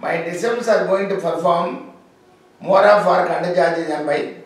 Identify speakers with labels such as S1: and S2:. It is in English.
S1: My disciples are going to perform more of for Kandajaji Jambai.